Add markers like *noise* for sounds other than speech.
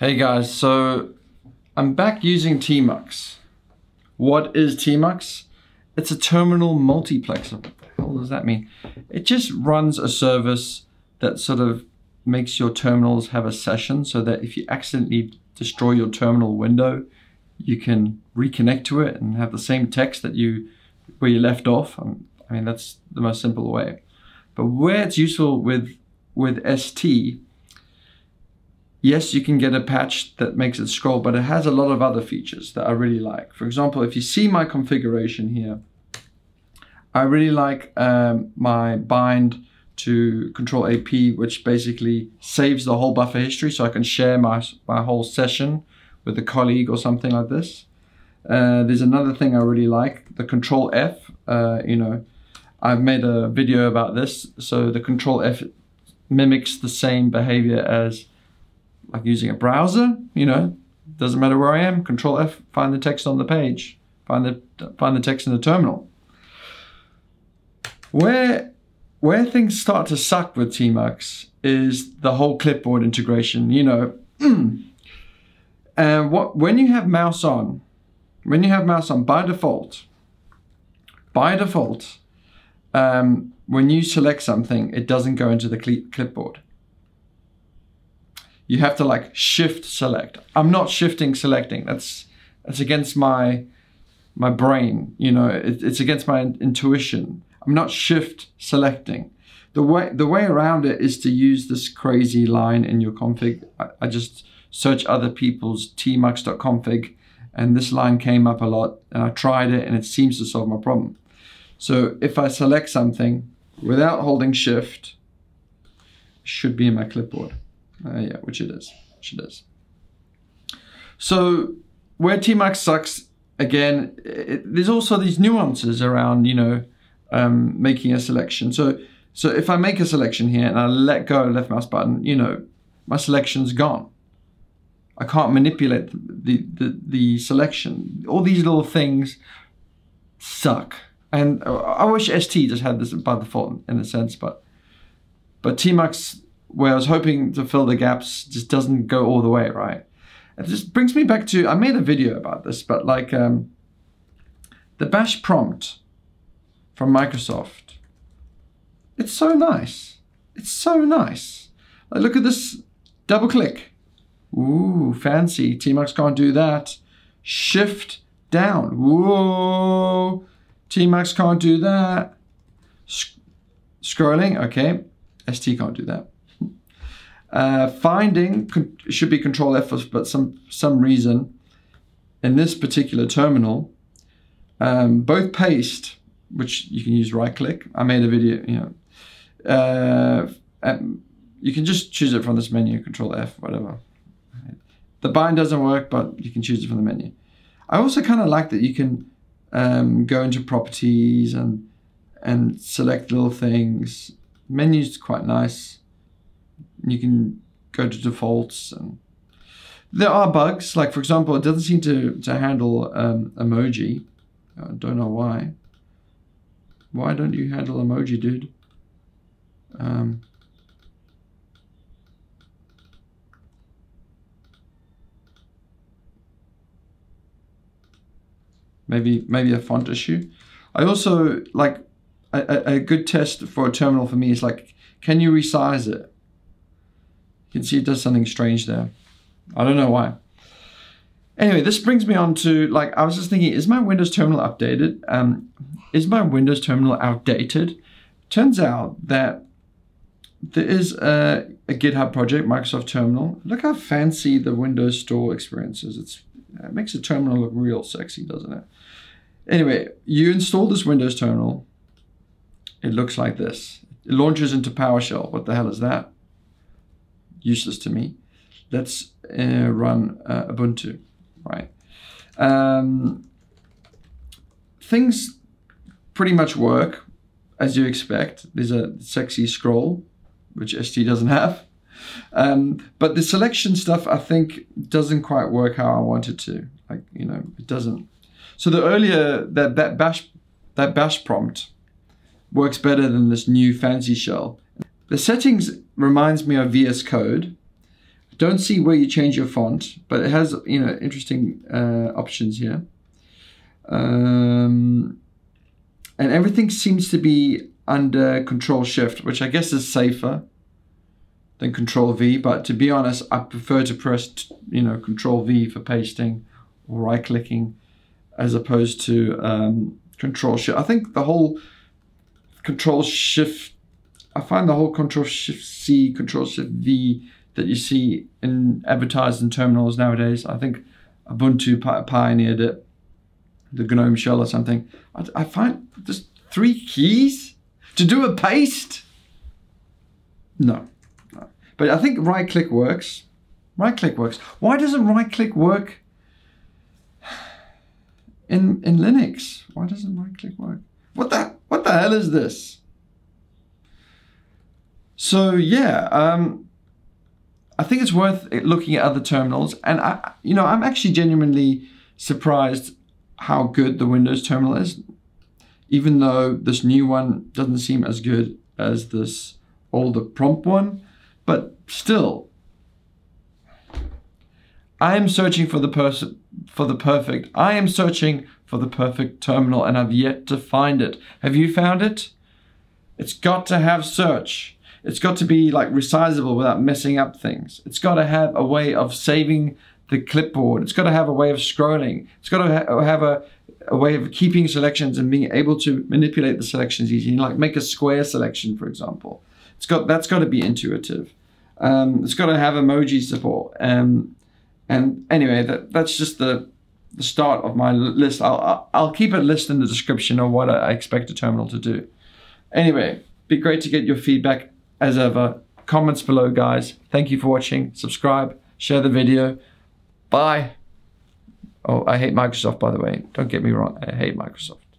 Hey guys, so I'm back using Tmux. What is Tmux? It's a terminal multiplexer. What the hell does that mean? It just runs a service that sort of makes your terminals have a session so that if you accidentally destroy your terminal window, you can reconnect to it and have the same text that you where you left off. Um, I mean, that's the most simple way. But where it's useful with with ST yes, you can get a patch that makes it scroll, but it has a lot of other features that I really like. For example, if you see my configuration here, I really like um, my bind to control AP, which basically saves the whole buffer history so I can share my, my whole session with a colleague or something like this. Uh, there's another thing I really like, the control F, uh, you know, I've made a video about this. So the control F mimics the same behavior as like using a browser, you know, doesn't matter where I am, control F, find the text on the page, find the, find the text in the terminal. Where, where things start to suck with Tmux is the whole clipboard integration, you know. *clears throat* and what, when you have mouse on, when you have mouse on by default, by default, um, when you select something, it doesn't go into the clipboard you have to like shift select. I'm not shifting selecting. That's that's against my my brain. You know, it, it's against my intuition. I'm not shift selecting. The way the way around it is to use this crazy line in your config. I, I just search other people's tmux.config and this line came up a lot and I tried it and it seems to solve my problem. So if I select something without holding shift, should be in my clipboard. Uh, yeah, which it is, which it is. So where Tmux sucks, again, it, there's also these nuances around, you know, um, making a selection. So, so if I make a selection here and I let go left mouse button, you know, my selection's gone. I can't manipulate the, the, the selection. All these little things suck. And I wish ST just had this by default in a sense, but but Tmux where I was hoping to fill the gaps just doesn't go all the way, right? It just brings me back to, I made a video about this, but like um, the bash prompt from Microsoft, it's so nice. It's so nice. Like, look at this, double click. Ooh, fancy, Tmux can't do that. Shift down, whoa, Tmux can't do that. Sc scrolling, okay, ST can't do that. Uh, finding should be Control F, but some some reason in this particular terminal, um, both paste, which you can use right click. I made a video, you know. Uh, you can just choose it from this menu, Control F, whatever. The bind doesn't work, but you can choose it from the menu. I also kind of like that you can um, go into properties and and select little things. Menu's quite nice you can go to defaults and there are bugs. Like for example it doesn't seem to to handle um, emoji. I don't know why. Why don't you handle emoji dude? Um, maybe maybe a font issue. I also like a, a good test for a terminal for me is like can you resize it you can see it does something strange there. I don't know why. Anyway, this brings me on to, like, I was just thinking, is my Windows terminal updated? Um, is my Windows terminal outdated? Turns out that there is a, a, GitHub project, Microsoft Terminal. Look how fancy the Windows Store experience is. It's, it makes the terminal look real sexy, doesn't it? Anyway, you install this Windows terminal. It looks like this. It launches into PowerShell. What the hell is that? Useless to me. Let's uh, run uh, Ubuntu, right? Um, things pretty much work as you expect. There's a sexy scroll, which ST doesn't have. Um, but the selection stuff, I think, doesn't quite work how I want it to. Like, you know, it doesn't. So the earlier, that, that, bash, that bash prompt works better than this new fancy shell. The settings reminds me of VS Code. Don't see where you change your font, but it has you know interesting uh, options here. Um, and everything seems to be under Control Shift, which I guess is safer than Control V. But to be honest, I prefer to press you know Control V for pasting or right clicking as opposed to um, Control Shift. I think the whole Control Shift, I find the whole Control Shift C, Control Shift V that you see in advertising terminals nowadays. I think Ubuntu pioneered it, the GNOME shell or something. I, I find just three keys to do a paste. No, no. But I think right click works. Right click works. Why doesn't right click work in in Linux? Why doesn't right click work? What the what the hell is this? So yeah, um, I think it's worth looking at other terminals, and I, you know, I'm actually genuinely surprised how good the Windows terminal is, even though this new one doesn't seem as good as this older prompt one, but still, I am searching for the person for the perfect. I am searching for the perfect terminal, and I've yet to find it. Have you found it? It's got to have search. It's got to be like resizable without messing up things. It's got to have a way of saving the clipboard. It's got to have a way of scrolling. It's got to ha have a, a way of keeping selections and being able to manipulate the selections easily. Like make a square selection, for example. It's got that's got to be intuitive. Um, it's got to have emoji support. Um, and anyway, that that's just the the start of my list. I'll I'll keep a list in the description of what I expect a terminal to do. Anyway, be great to get your feedback as ever, comments below, guys. Thank you for watching. Subscribe, share the video. Bye. Oh, I hate Microsoft, by the way. Don't get me wrong. I hate Microsoft.